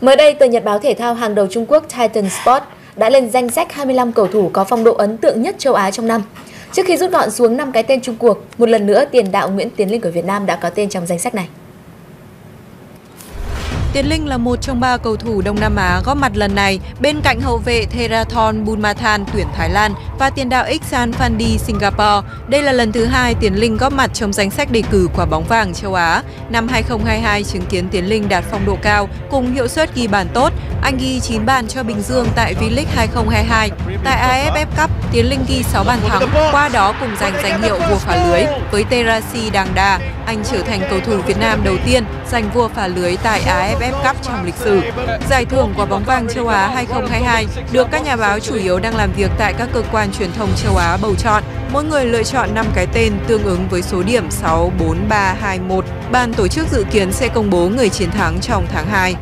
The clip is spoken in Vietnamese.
Mới đây, tờ nhật báo thể thao hàng đầu Trung Quốc Titan Sport đã lên danh sách 25 cầu thủ có phong độ ấn tượng nhất châu Á trong năm. Trước khi rút gọn xuống 5 cái tên Trung cuộc, một lần nữa tiền đạo Nguyễn Tiến Linh của Việt Nam đã có tên trong danh sách này. Tiến Linh là một trong ba cầu thủ Đông Nam Á góp mặt lần này bên cạnh hậu vệ Therathon Bunmathan tuyển Thái Lan và tiền đạo Iksan Fandi Singapore. Đây là lần thứ hai Tiến Linh góp mặt trong danh sách đề cử quả bóng vàng châu Á. Năm 2022 chứng kiến Tiến Linh đạt phong độ cao cùng hiệu suất ghi bàn tốt. Anh ghi 9 bàn cho Bình Dương tại V-League 2022. Tại AFF Cup, Tiến Linh ghi 6 bàn thắng, qua đó cùng giành danh hiệu vua phá lưới. Với Terasi Đàng Đà. anh trở thành cầu thủ Việt Nam đầu tiên giành vua phá lưới tại AFF AFF Cup trong lịch sử. Giải thưởng quả bóng vàng châu Á 2022 được các nhà báo chủ yếu đang làm việc tại các cơ quan truyền thông châu Á bầu chọn. Mỗi người lựa chọn 5 cái tên tương ứng với số điểm 6, 4, 3, 2, 1. Ban tổ chức dự kiến sẽ công bố người chiến thắng trong tháng 2.